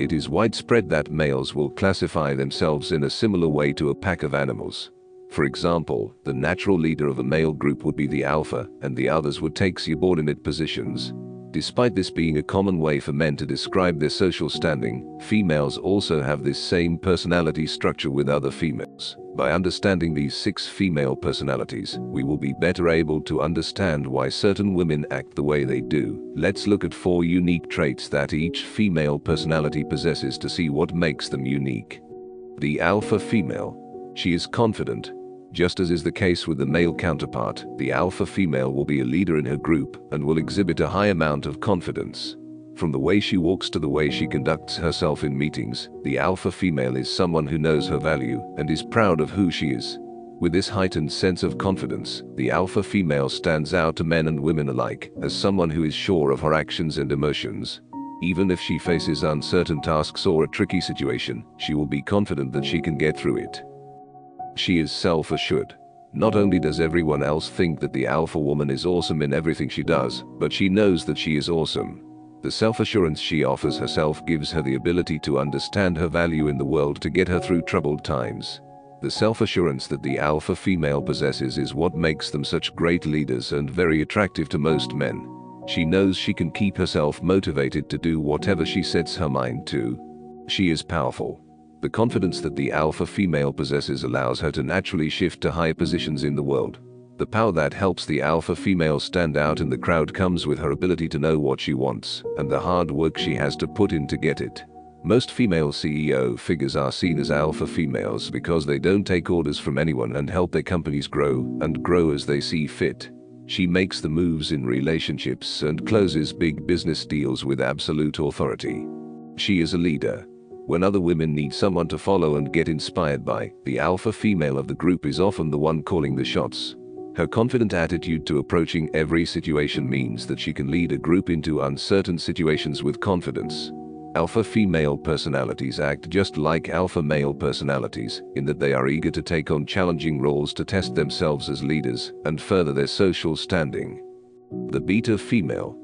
It is widespread that males will classify themselves in a similar way to a pack of animals. For example, the natural leader of a male group would be the alpha, and the others would take subordinate positions. Despite this being a common way for men to describe their social standing, females also have this same personality structure with other females. By understanding these six female personalities, we will be better able to understand why certain women act the way they do. Let's look at four unique traits that each female personality possesses to see what makes them unique. The alpha female. She is confident, just as is the case with the male counterpart, the alpha female will be a leader in her group and will exhibit a high amount of confidence. From the way she walks to the way she conducts herself in meetings, the alpha female is someone who knows her value and is proud of who she is. With this heightened sense of confidence, the alpha female stands out to men and women alike as someone who is sure of her actions and emotions. Even if she faces uncertain tasks or a tricky situation, she will be confident that she can get through it. She is self-assured. Not only does everyone else think that the alpha woman is awesome in everything she does, but she knows that she is awesome. The self-assurance she offers herself gives her the ability to understand her value in the world to get her through troubled times. The self-assurance that the alpha female possesses is what makes them such great leaders and very attractive to most men. She knows she can keep herself motivated to do whatever she sets her mind to. She is powerful. The confidence that the alpha female possesses allows her to naturally shift to higher positions in the world. The power that helps the alpha female stand out in the crowd comes with her ability to know what she wants and the hard work she has to put in to get it. Most female CEO figures are seen as alpha females because they don't take orders from anyone and help their companies grow and grow as they see fit. She makes the moves in relationships and closes big business deals with absolute authority. She is a leader, when other women need someone to follow and get inspired by, the alpha female of the group is often the one calling the shots. Her confident attitude to approaching every situation means that she can lead a group into uncertain situations with confidence. Alpha female personalities act just like alpha male personalities in that they are eager to take on challenging roles to test themselves as leaders and further their social standing. The beta female.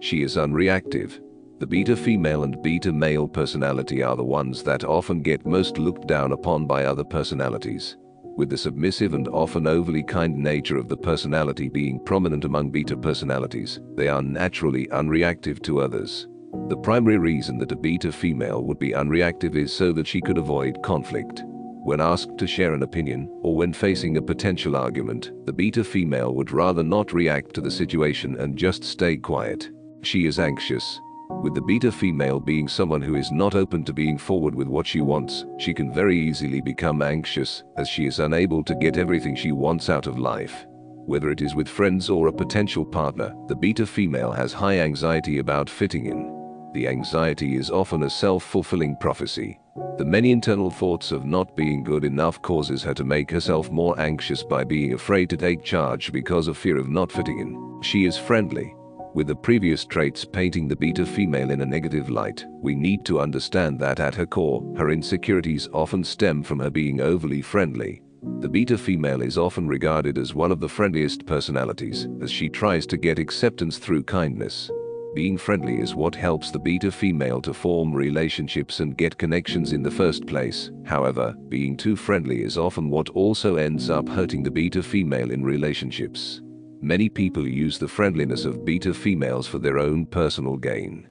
She is unreactive, the beta female and beta male personality are the ones that often get most looked down upon by other personalities. With the submissive and often overly kind nature of the personality being prominent among beta personalities, they are naturally unreactive to others. The primary reason that a beta female would be unreactive is so that she could avoid conflict. When asked to share an opinion, or when facing a potential argument, the beta female would rather not react to the situation and just stay quiet. She is anxious, with the beta female being someone who is not open to being forward with what she wants, she can very easily become anxious as she is unable to get everything she wants out of life. Whether it is with friends or a potential partner, the beta female has high anxiety about fitting in. The anxiety is often a self-fulfilling prophecy. The many internal thoughts of not being good enough causes her to make herself more anxious by being afraid to take charge because of fear of not fitting in. She is friendly, with the previous traits painting the beta female in a negative light, we need to understand that at her core, her insecurities often stem from her being overly friendly. The beta female is often regarded as one of the friendliest personalities, as she tries to get acceptance through kindness. Being friendly is what helps the beta female to form relationships and get connections in the first place. However, being too friendly is often what also ends up hurting the beta female in relationships. Many people use the friendliness of beta females for their own personal gain.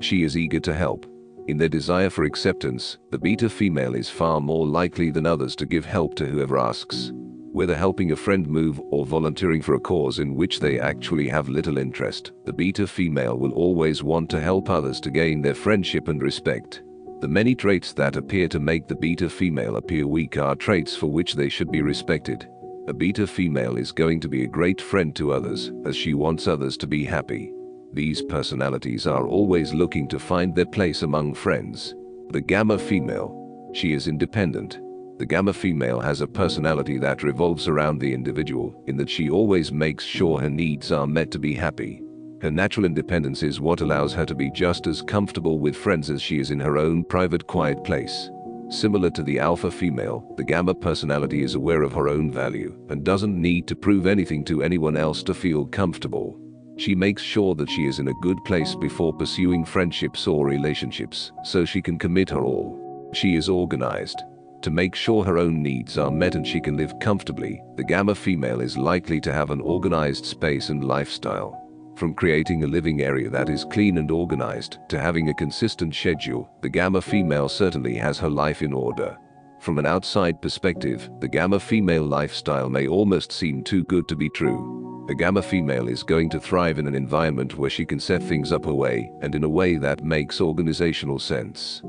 She is eager to help. In their desire for acceptance, the beta female is far more likely than others to give help to whoever asks. Whether helping a friend move or volunteering for a cause in which they actually have little interest, the beta female will always want to help others to gain their friendship and respect. The many traits that appear to make the beta female appear weak are traits for which they should be respected. A beta female is going to be a great friend to others as she wants others to be happy. These personalities are always looking to find their place among friends. The gamma female. She is independent. The gamma female has a personality that revolves around the individual in that she always makes sure her needs are met to be happy. Her natural independence is what allows her to be just as comfortable with friends as she is in her own private quiet place. Similar to the alpha female, the gamma personality is aware of her own value and doesn't need to prove anything to anyone else to feel comfortable. She makes sure that she is in a good place before pursuing friendships or relationships, so she can commit her all. She is organized. To make sure her own needs are met and she can live comfortably, the Gamma female is likely to have an organized space and lifestyle. From creating a living area that is clean and organized to having a consistent schedule, the Gamma female certainly has her life in order. From an outside perspective, the Gamma female lifestyle may almost seem too good to be true. A Gamma female is going to thrive in an environment where she can set things up her way and in a way that makes organizational sense.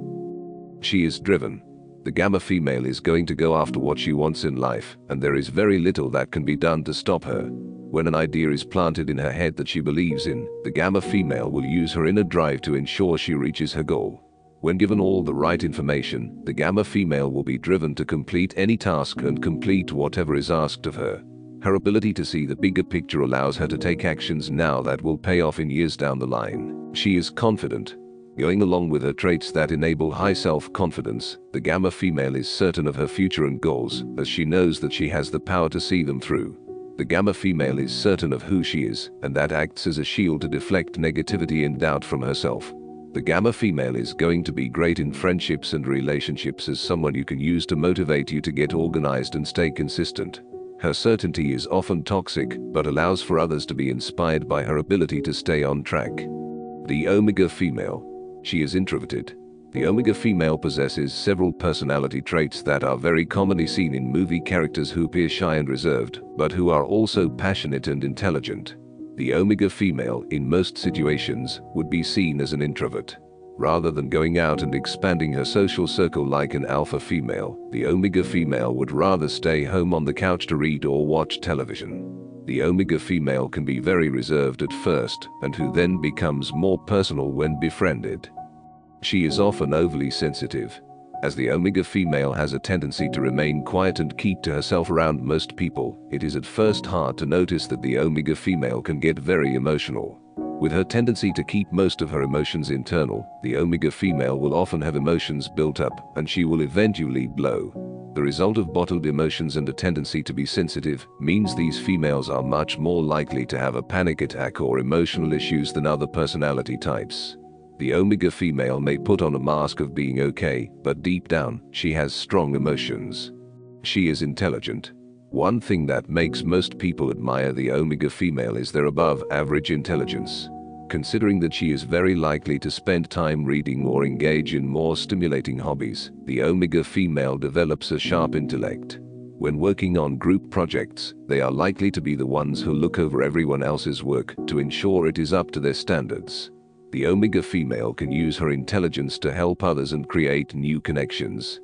She is driven. The Gamma female is going to go after what she wants in life, and there is very little that can be done to stop her. When an idea is planted in her head that she believes in, the Gamma female will use her inner drive to ensure she reaches her goal. When given all the right information, the Gamma female will be driven to complete any task and complete whatever is asked of her. Her ability to see the bigger picture allows her to take actions now that will pay off in years down the line. She is confident. Going along with her traits that enable high self-confidence, the Gamma female is certain of her future and goals, as she knows that she has the power to see them through. The Gamma female is certain of who she is, and that acts as a shield to deflect negativity and doubt from herself. The Gamma female is going to be great in friendships and relationships as someone you can use to motivate you to get organized and stay consistent. Her certainty is often toxic, but allows for others to be inspired by her ability to stay on track. The Omega female. She is introverted, the Omega female possesses several personality traits that are very commonly seen in movie characters who appear shy and reserved, but who are also passionate and intelligent. The Omega female, in most situations, would be seen as an introvert. Rather than going out and expanding her social circle like an alpha female, the Omega female would rather stay home on the couch to read or watch television. The Omega female can be very reserved at first, and who then becomes more personal when befriended. She is often overly sensitive, as the Omega female has a tendency to remain quiet and keep to herself around most people, it is at first hard to notice that the Omega female can get very emotional. With her tendency to keep most of her emotions internal, the Omega female will often have emotions built up and she will eventually blow. The result of bottled emotions and a tendency to be sensitive means these females are much more likely to have a panic attack or emotional issues than other personality types. The Omega female may put on a mask of being okay, but deep down, she has strong emotions. She is intelligent. One thing that makes most people admire the Omega female is their above average intelligence. Considering that she is very likely to spend time reading or engage in more stimulating hobbies, the Omega female develops a sharp intellect. When working on group projects, they are likely to be the ones who look over everyone else's work to ensure it is up to their standards. The Omega female can use her intelligence to help others and create new connections.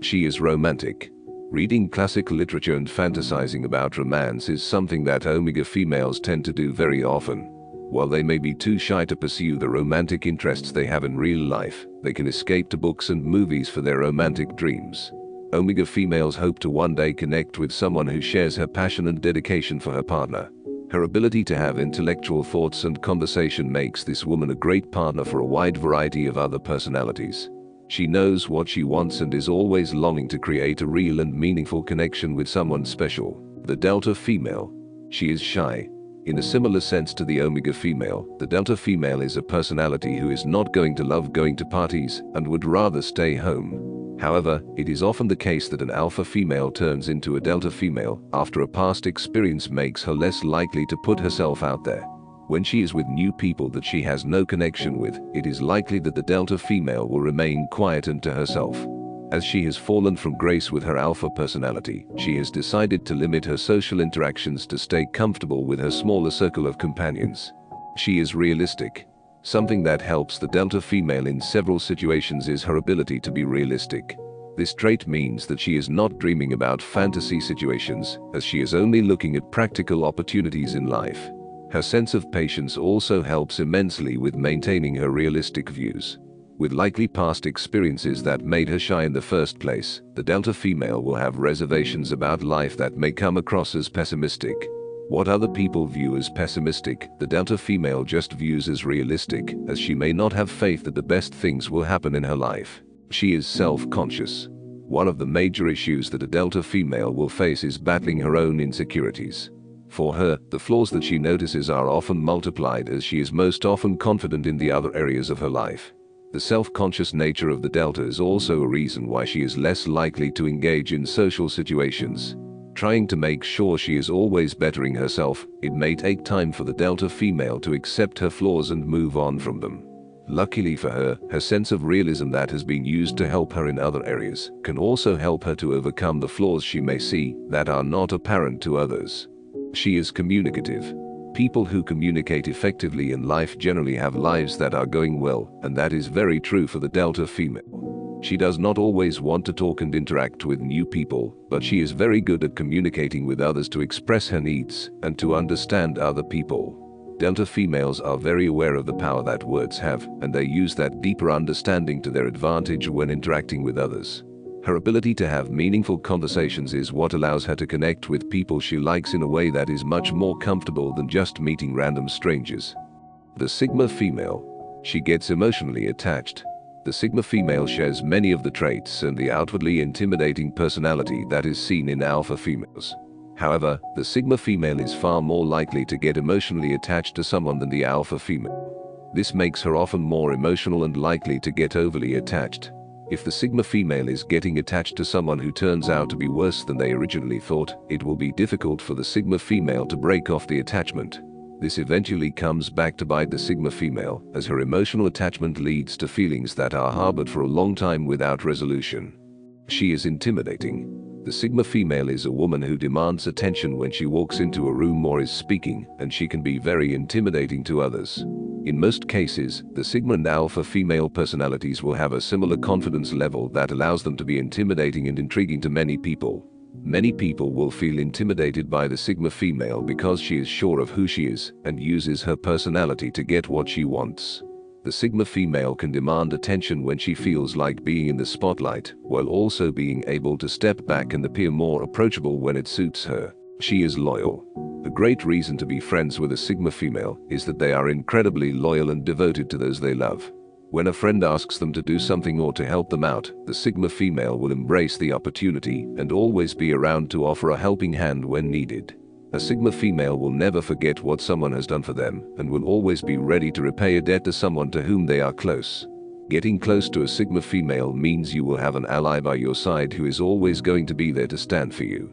She is romantic. Reading classic literature and fantasizing about romance is something that Omega females tend to do very often. While they may be too shy to pursue the romantic interests they have in real life, they can escape to books and movies for their romantic dreams. Omega females hope to one day connect with someone who shares her passion and dedication for her partner. Her ability to have intellectual thoughts and conversation makes this woman a great partner for a wide variety of other personalities. She knows what she wants and is always longing to create a real and meaningful connection with someone special. The Delta female. She is shy. In a similar sense to the Omega female, the Delta female is a personality who is not going to love going to parties and would rather stay home. However, it is often the case that an alpha female turns into a delta female after a past experience makes her less likely to put herself out there. When she is with new people that she has no connection with, it is likely that the delta female will remain quiet and to herself. As she has fallen from grace with her alpha personality, she has decided to limit her social interactions to stay comfortable with her smaller circle of companions. She is realistic, Something that helps the Delta female in several situations is her ability to be realistic. This trait means that she is not dreaming about fantasy situations, as she is only looking at practical opportunities in life. Her sense of patience also helps immensely with maintaining her realistic views. With likely past experiences that made her shy in the first place, the Delta female will have reservations about life that may come across as pessimistic. What other people view as pessimistic, the Delta female just views as realistic, as she may not have faith that the best things will happen in her life. She is self-conscious. One of the major issues that a Delta female will face is battling her own insecurities. For her, the flaws that she notices are often multiplied as she is most often confident in the other areas of her life. The self-conscious nature of the Delta is also a reason why she is less likely to engage in social situations. Trying to make sure she is always bettering herself, it may take time for the Delta female to accept her flaws and move on from them. Luckily for her, her sense of realism that has been used to help her in other areas can also help her to overcome the flaws she may see that are not apparent to others. She is communicative. People who communicate effectively in life generally have lives that are going well, and that is very true for the Delta female. She does not always want to talk and interact with new people, but she is very good at communicating with others to express her needs and to understand other people. Delta females are very aware of the power that words have, and they use that deeper understanding to their advantage when interacting with others. Her ability to have meaningful conversations is what allows her to connect with people she likes in a way that is much more comfortable than just meeting random strangers. The Sigma female. She gets emotionally attached. The Sigma female shares many of the traits and the outwardly intimidating personality that is seen in alpha females. However, the Sigma female is far more likely to get emotionally attached to someone than the Alpha female. This makes her often more emotional and likely to get overly attached. If the Sigma female is getting attached to someone who turns out to be worse than they originally thought, it will be difficult for the Sigma female to break off the attachment. This eventually comes back to bite the Sigma female, as her emotional attachment leads to feelings that are harbored for a long time without resolution. She is intimidating. The Sigma female is a woman who demands attention when she walks into a room or is speaking, and she can be very intimidating to others. In most cases, the Sigma and Alpha female personalities will have a similar confidence level that allows them to be intimidating and intriguing to many people. Many people will feel intimidated by the Sigma female because she is sure of who she is and uses her personality to get what she wants. The Sigma female can demand attention when she feels like being in the spotlight, while also being able to step back and appear more approachable when it suits her. She is loyal. A great reason to be friends with a Sigma female is that they are incredibly loyal and devoted to those they love. When a friend asks them to do something or to help them out, the Sigma female will embrace the opportunity and always be around to offer a helping hand when needed. A Sigma female will never forget what someone has done for them and will always be ready to repay a debt to someone to whom they are close. Getting close to a Sigma female means you will have an ally by your side who is always going to be there to stand for you.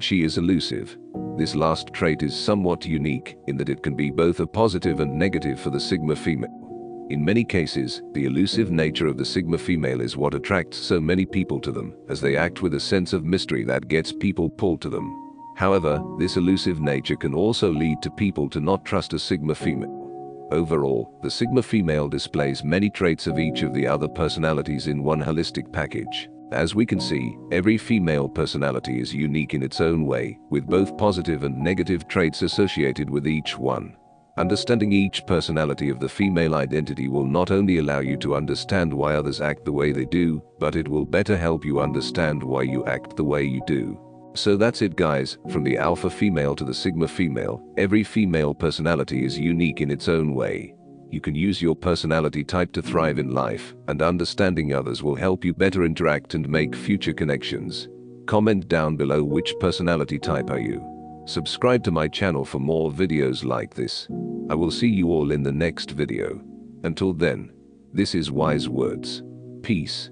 She is elusive. This last trait is somewhat unique in that it can be both a positive and negative for the Sigma female. In many cases, the elusive nature of the Sigma female is what attracts so many people to them, as they act with a sense of mystery that gets people pulled to them. However, this elusive nature can also lead to people to not trust a Sigma female. Overall, the Sigma female displays many traits of each of the other personalities in one holistic package. As we can see, every female personality is unique in its own way, with both positive and negative traits associated with each one. Understanding each personality of the female identity will not only allow you to understand why others act the way they do, but it will better help you understand why you act the way you do. So that's it guys, from the alpha female to the sigma female, every female personality is unique in its own way. You can use your personality type to thrive in life, and understanding others will help you better interact and make future connections. Comment down below which personality type are you. Subscribe to my channel for more videos like this. I will see you all in the next video. Until then, this is Wise Words. Peace.